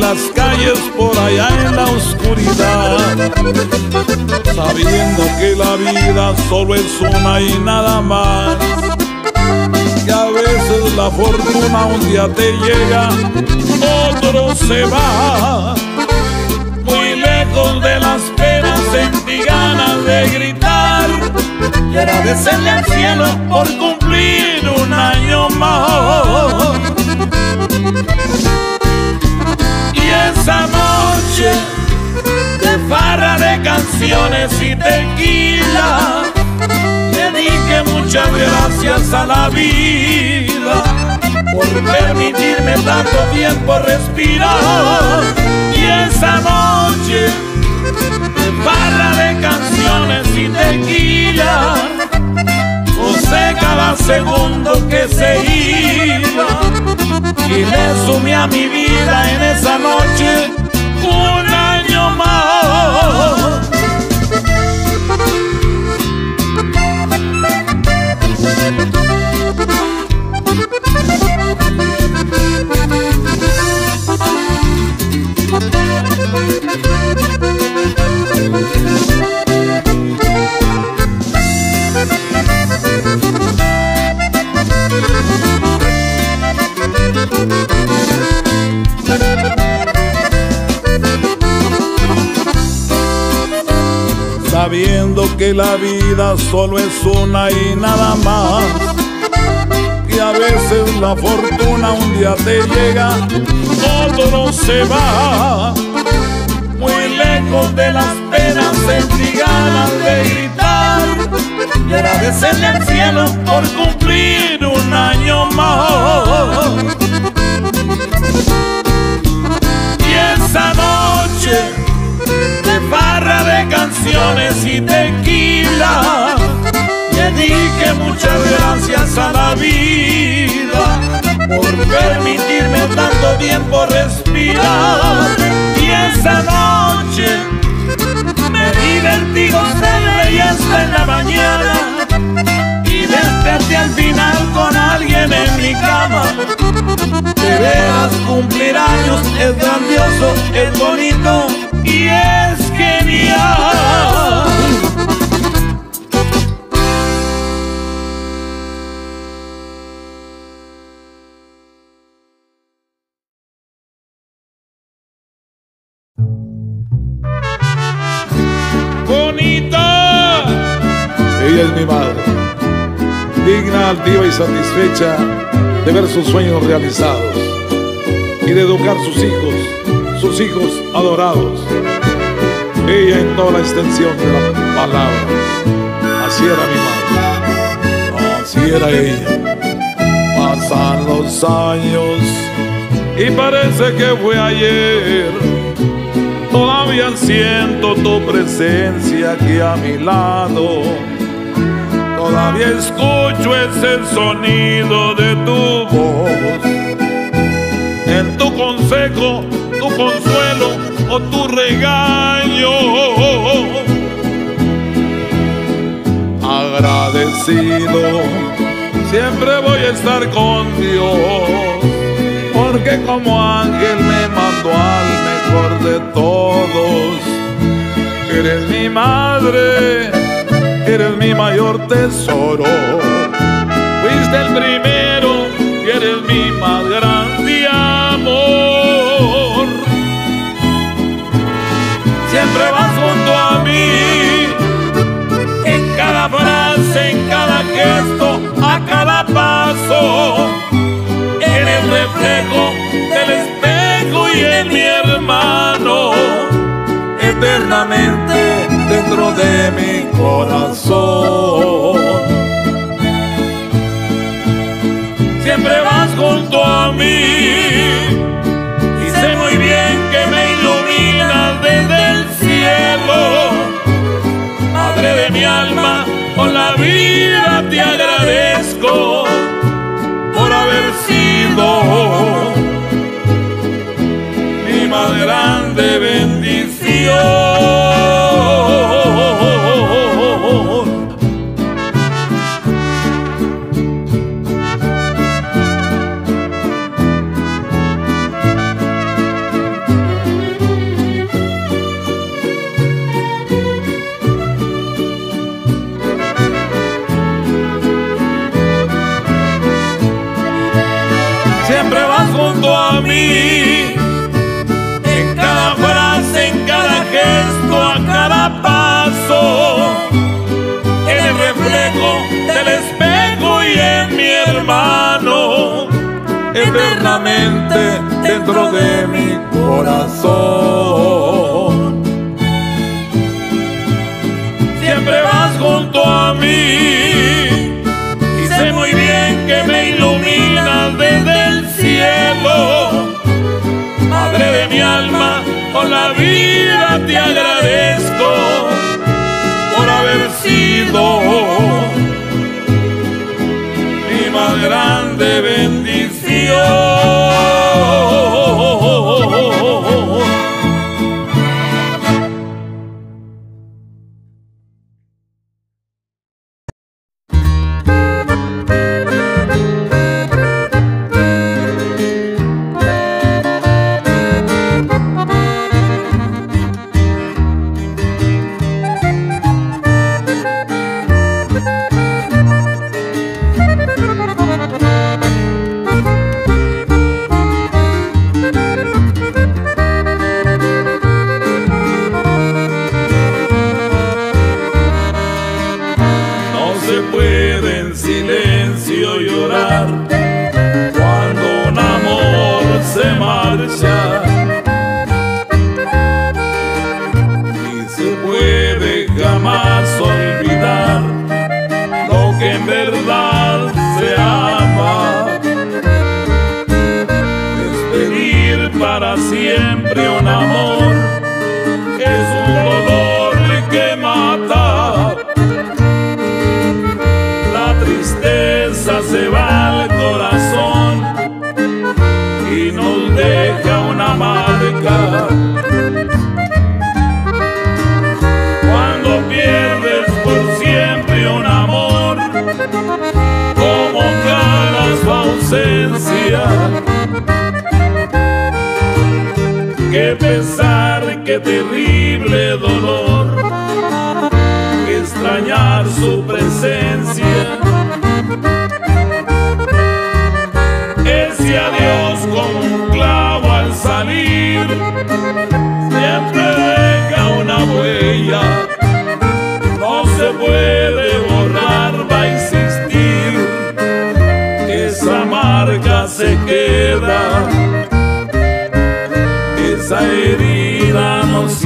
las calles por allá en la oscuridad Sabiendo que la vida solo es una y nada más que a veces la fortuna un día te llega, otro se va. Muy lejos de las penas sentí ganas de gritar y agradecerle al cielo por cumplir un año más. Y esa noche de farra de canciones y tequila dije muchas gracias a la vida por permitirme tanto tiempo respirar. Y esa noche, de barra de canciones y tequila, gocé cada segundo que se iba y le sumé a mi vida en esa noche un año más. La vida solo es una y nada más. Que a veces la fortuna un día te llega, otro se va. Muy lejos de las penas sentí ganas de gritar Y agradecerle al cielo por cumplir un año más canciones y tequila. Le dije muchas gracias a la vida por permitirme tanto tiempo respirar. Y esa noche me divertí, gocé y hasta en la mañana. Y desperté al final con alguien en mi cama. De veras cumplir años es grandioso, es satisfecha de ver sus sueños realizados y de educar sus hijos, sus hijos adorados. Ella en toda la extensión de la palabra. Así era mi madre, así era ella. Pasan los años y parece que fue ayer. Todavía siento tu presencia aquí a mi lado. Todavía escucho ese sonido de tu voz. En tu consejo, tu consuelo o tu regaño. Agradecido, siempre voy a estar con Dios. Porque como ángel me mandó al mejor de todos. Eres mi madre eres mi mayor tesoro. Fuiste el primero y eres mi más grande amor. Siempre vas junto a mí, en cada frase, en cada gesto, a cada paso. Eres reflejo del espejo y en mi hermano, eternamente dentro de mi corazón. Siempre vas junto a mí y sé muy bien que dentro de mi corazón. Senhor. terrible dolor, extrañar su presencia.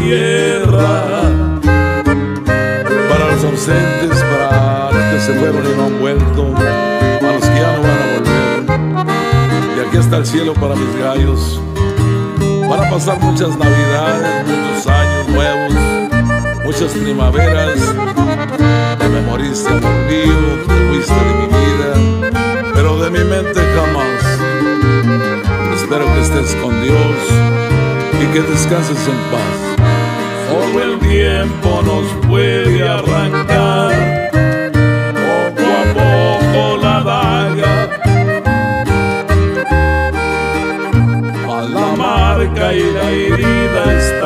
tierra. Para los ausentes, para los que se fueron y no han vuelto, para los que ya no van a volver. Y aquí está el cielo para mis gallos. Van a pasar muchas navidades, muchos años nuevos, muchas primaveras. Te me moriste conmigo, te fuiste de mi vida, pero de mi mente jamás. Espero que estés con Dios y que descanses en paz tiempo nos puede arrancar. Poco a poco la daga a la marca y la herida está.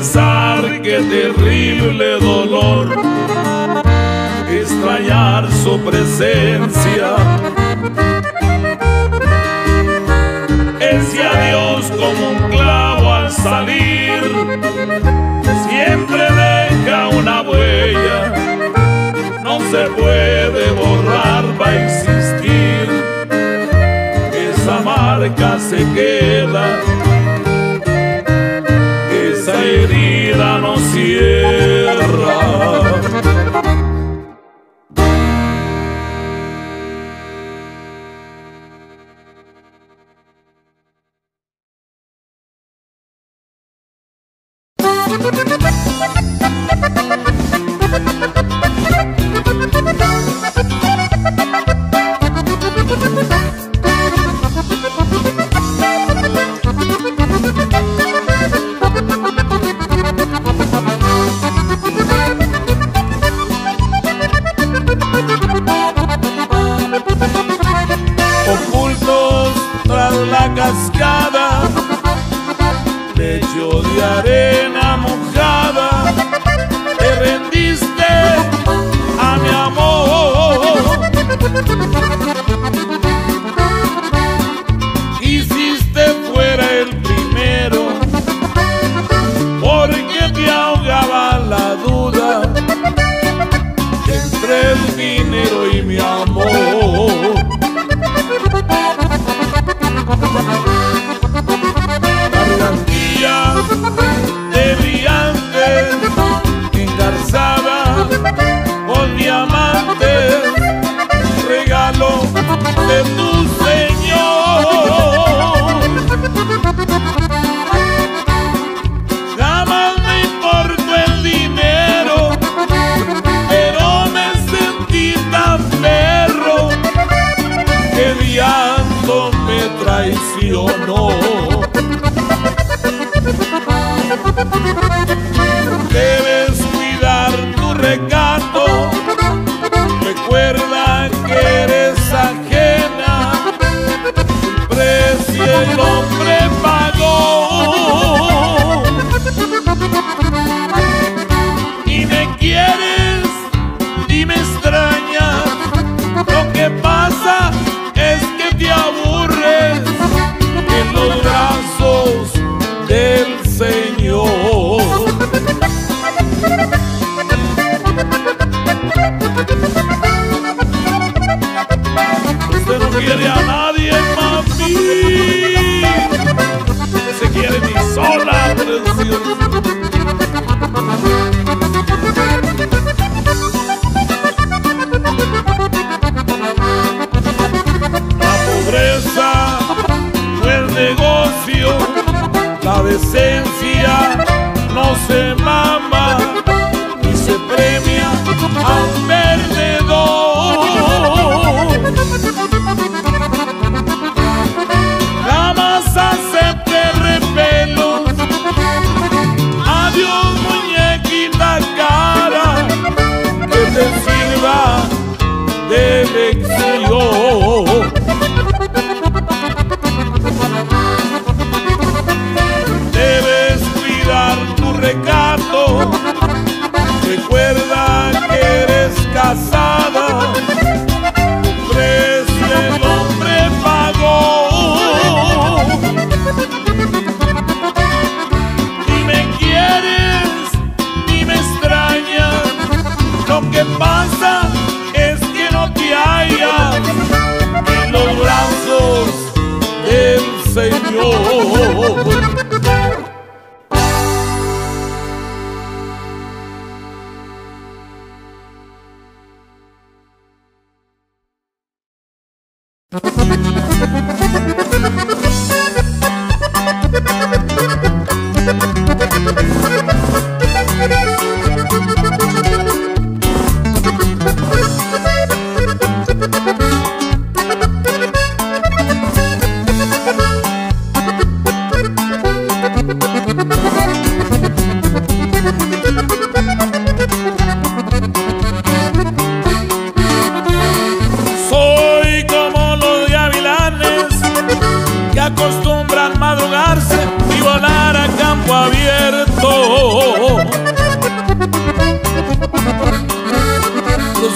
Pesar, qué terrible dolor extrañar su presencia. Ese adiós como un clavo al salir, siempre deja una huella, no se puede borrar, va a existir, esa marca se queda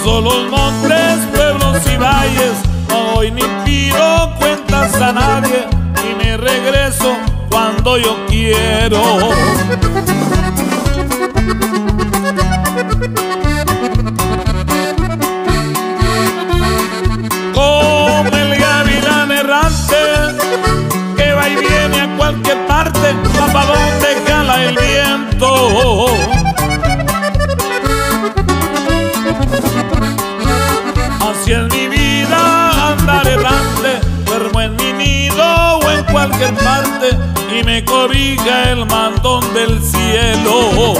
Cruzo los montes, pueblos y valles, no voy ni pido cuentas a nadie y me regreso cuando yo quiero. Como el gavilán errante que va y viene a cualquier parte, va y me cobija el mandón del cielo.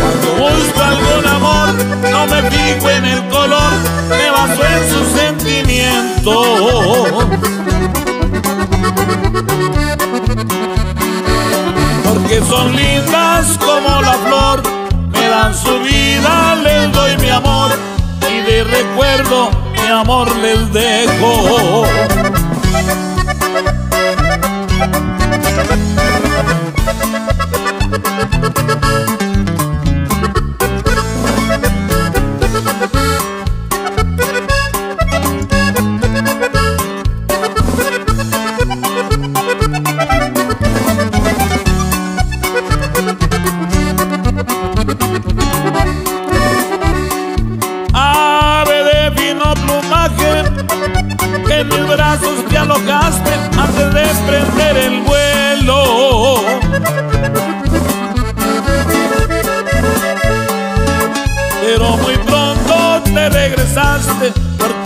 Cuando busco algún amor, no me fijo en el color, me baso en su sentimiento. Porque son lindas como la flor, me dan su vida, les doy mi amor y de recuerdo amor les dejo.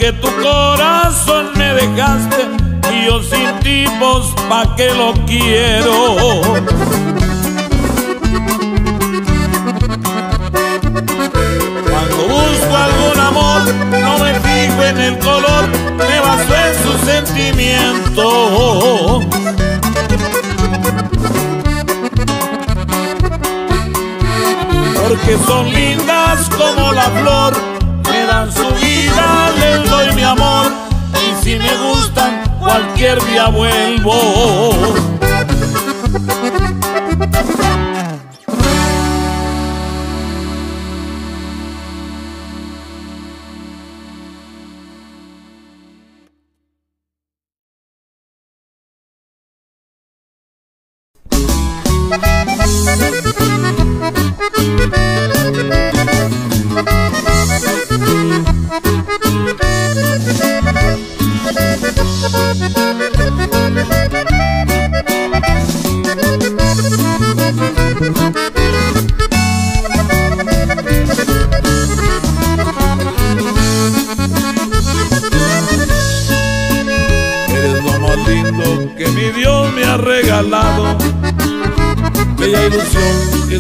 Porque tu corazón me dejaste y yo sin tipos pa' que lo quiero. Cuando busco algún amor, no me fijo en el color, me baso en su sentimiento. Porque son lindas como la flor, su vida, les doy mi amor, y si me gustan, cualquier día vuelvo.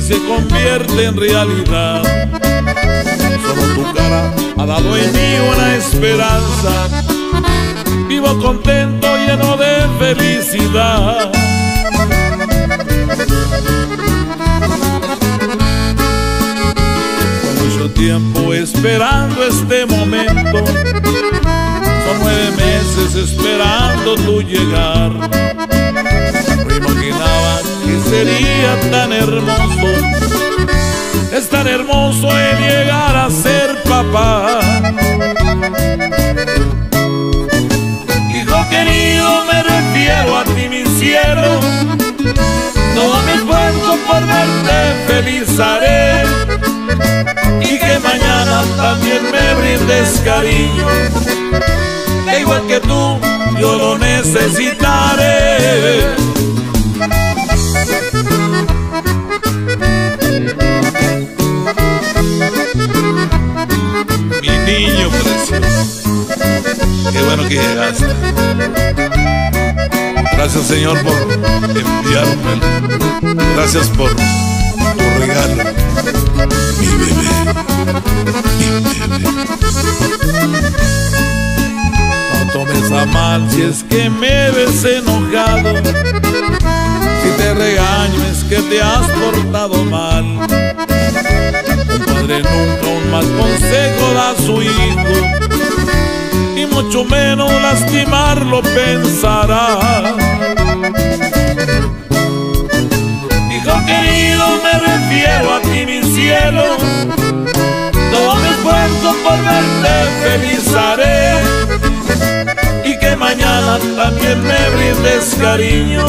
Se convierte en realidad. Solo tu cara ha dado en mí una esperanza. Vivo contento, lleno de felicidad. Con mucho tiempo esperando este momento. Son nueve meses esperando tu llegar. Imaginaba que sería tan hermoso. Es tan hermoso el llegar a ser papá. Hijo querido, me refiero a ti, mi cielo. Todo mi esfuerzo por verte feliz haré. Y que mañana también me brindes cariño que igual que tú yo lo necesitaré. Mi niño precioso, qué bueno que llegaste. Gracias Señor por enviarme. Gracias por tu regalo. Mi bebé, mi bebé. No tomes a mal si es que me ves enojado. Te regaño es que te has portado mal. Un padre nunca un mal consejo da a su hijo. Y mucho menos lastimarlo pensará. Hijo querido, me cielo. Todo mi esfuerzo por verte feliz. Y que mañana también me brindes cariño.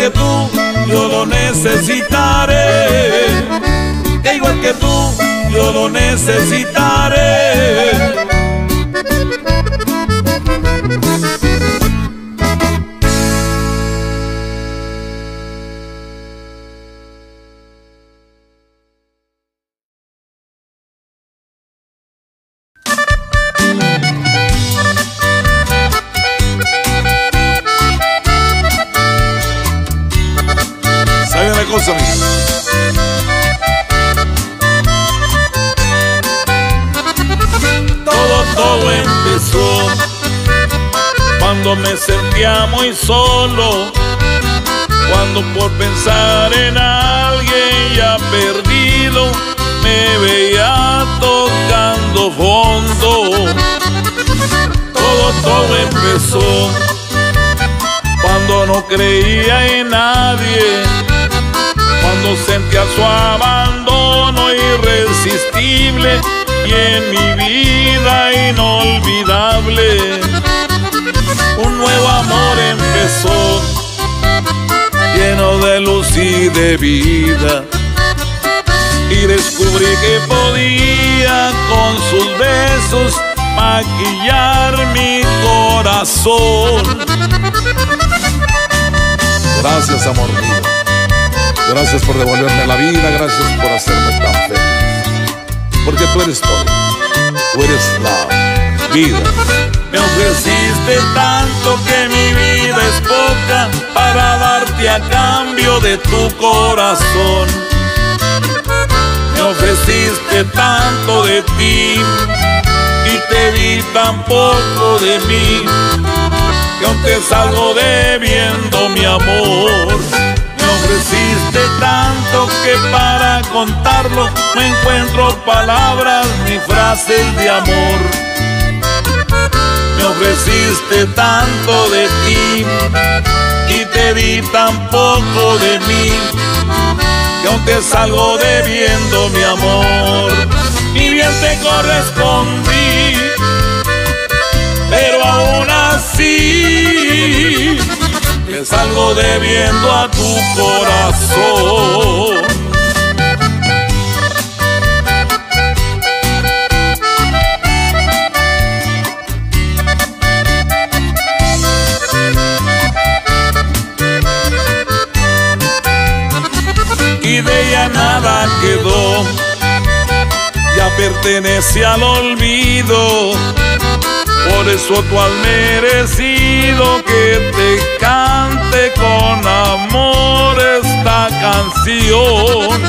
Que tú, yo lo necesitaré. Que igual que tú, yo lo necesitaré. Creía en nadie cuando sentía su abandono irresistible y en mi vida inolvidable un nuevo amor empezó lleno de luz y de vida y descubrí que podía con sus besos maquillar mi corazón. Gracias, amor mío. Gracias por devolverme la vida, gracias por hacerme tan feliz. Porque tú eres todo, tú eres la vida. Me ofreciste tanto que mi vida es poca para darte a cambio de tu corazón. Me ofreciste tanto de ti y te di tan poco de mí aunque salgo debiendo mi amor ofreciste tanto que para contarlo no encuentro palabras ni frases de amor. Me ofreciste tanto de ti y te di tan poco de mí que aún te salgo debiendo mi amor. Y bien te correspondí, aún así te salgo debiendo a tu corazón. Y de ella nada quedó, ya pertenece al olvido por eso tú has merecido que te cante con amor esta canción.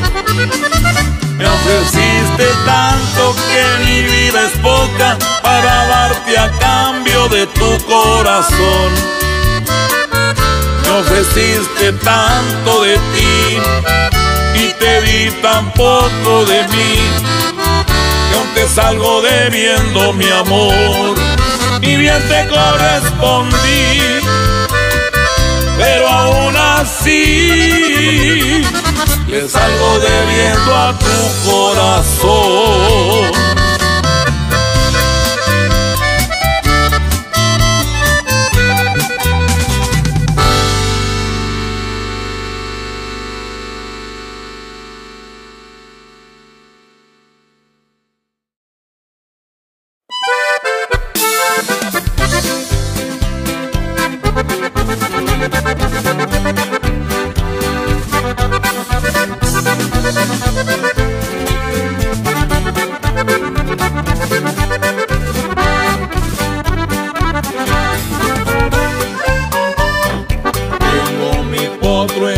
Me ofreciste tanto que mi vida es poca para darte a cambio de tu corazón. Me ofreciste tanto de ti y te di tan poco de mí aún te salgo debiendo mi amor y bien te correspondí, pero aún así le salgo debiendo a tu corazón. encontro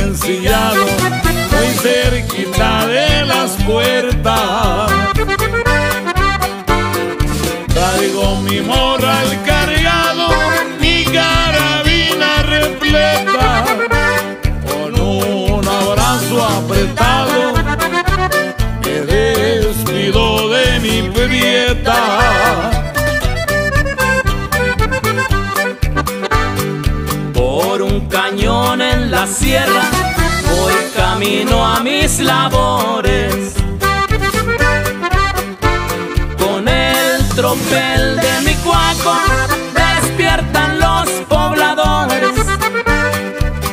encierra, voy camino a mis labores. Con el tropel de mi cuaco despiertan los pobladores.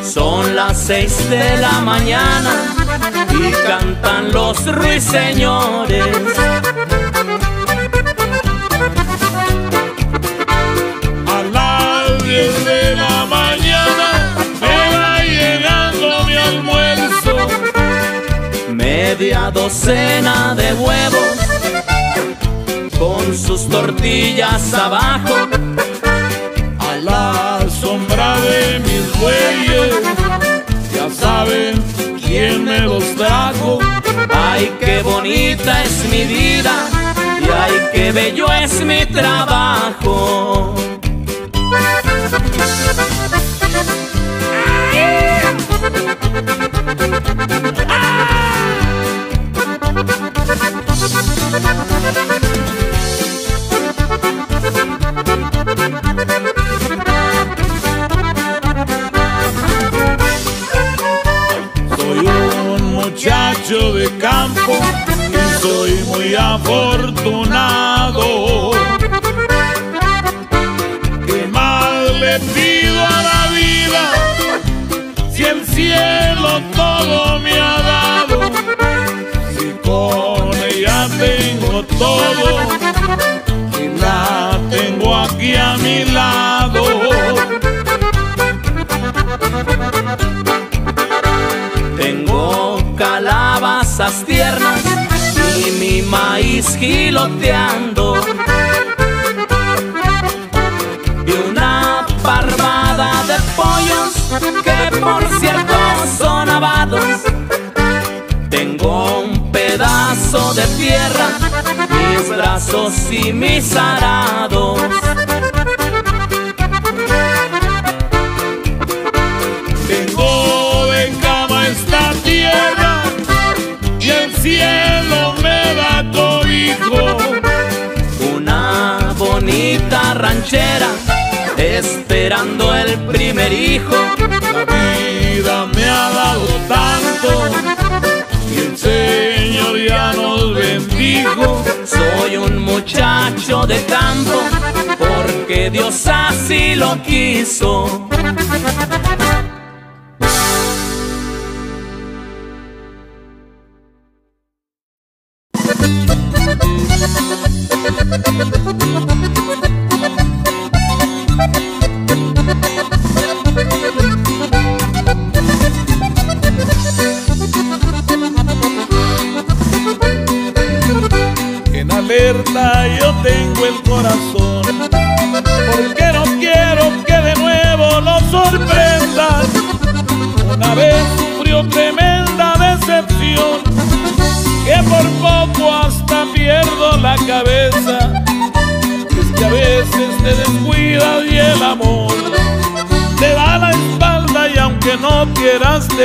Son las seis de la mañana y cantan los ruiseñores. Media docena de huevos con sus tortillas abajo. A la sombra de mis bueyes, ya saben quién me los trajo. Ay, qué bonita es mi vida y ay, qué bello es mi trabajo. Todo me ha dado? Si con ella tengo todo y la tengo aquí a mi lado. Tengo calabazas tiernas y mi maíz giloteando. Y una parvada de pollos que por de tierra, mis brazos y mis arados. Tengo de cama esta tierra y el cielo me da cobijo. Una bonita ranchera esperando el primer hijo. Soy un muchacho de campo porque Dios así lo quiso.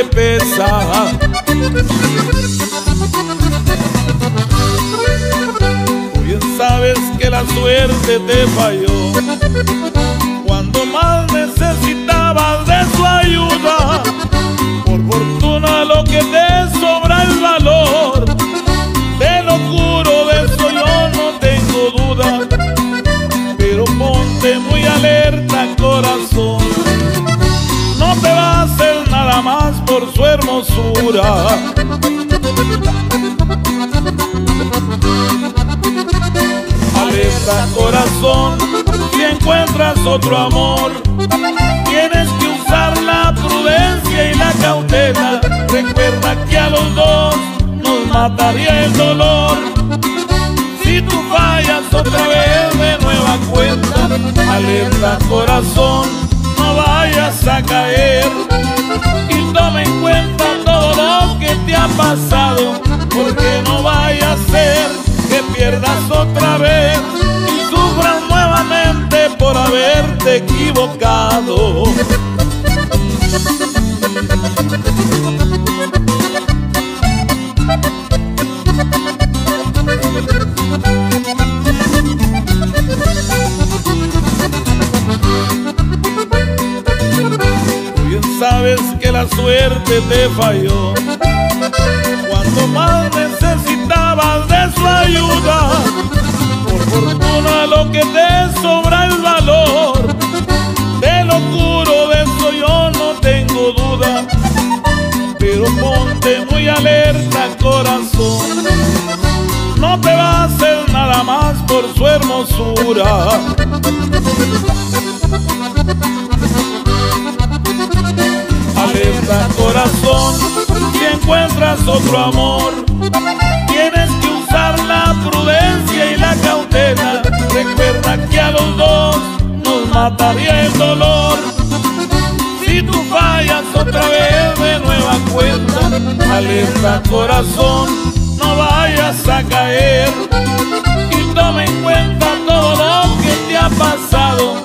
Pesa. Bien sabes que la suerte te falló por su hermosura. Alerta corazón, si encuentras otro amor, tienes que usar la prudencia y la cautela. Recuerda que a los dos nos mataría el dolor. Si tú fallas otra vez de nueva cuenta, alerta corazón, vayas a caer. Y toma en cuenta todo lo que te ha pasado, porque no vaya a ser que pierdas otra vez y sufras nuevamente por haberte equivocado. Suerte te falló cuando más necesitabas de su ayuda. Por Fortuna lo que te sobra el valor. Te lo juro, de eso yo no tengo duda. Pero ponte muy alerta, corazón. No te hacer nada más por su hermosura. Corazón, si encuentras otro amor, tienes que usar la prudencia y la cautela. Recuerda que a los dos nos mataría el dolor. Si tú fallas otra vez de nueva cuenta, alerta corazón, no vayas a caer. Y toma en cuenta todo lo que te ha pasado,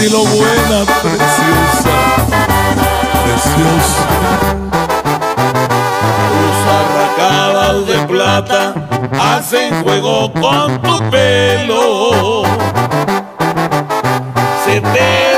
Y a ti lo buena, preciosa. Preciosa. Tus arracadas de plata hacen juego con tu pelo. Se te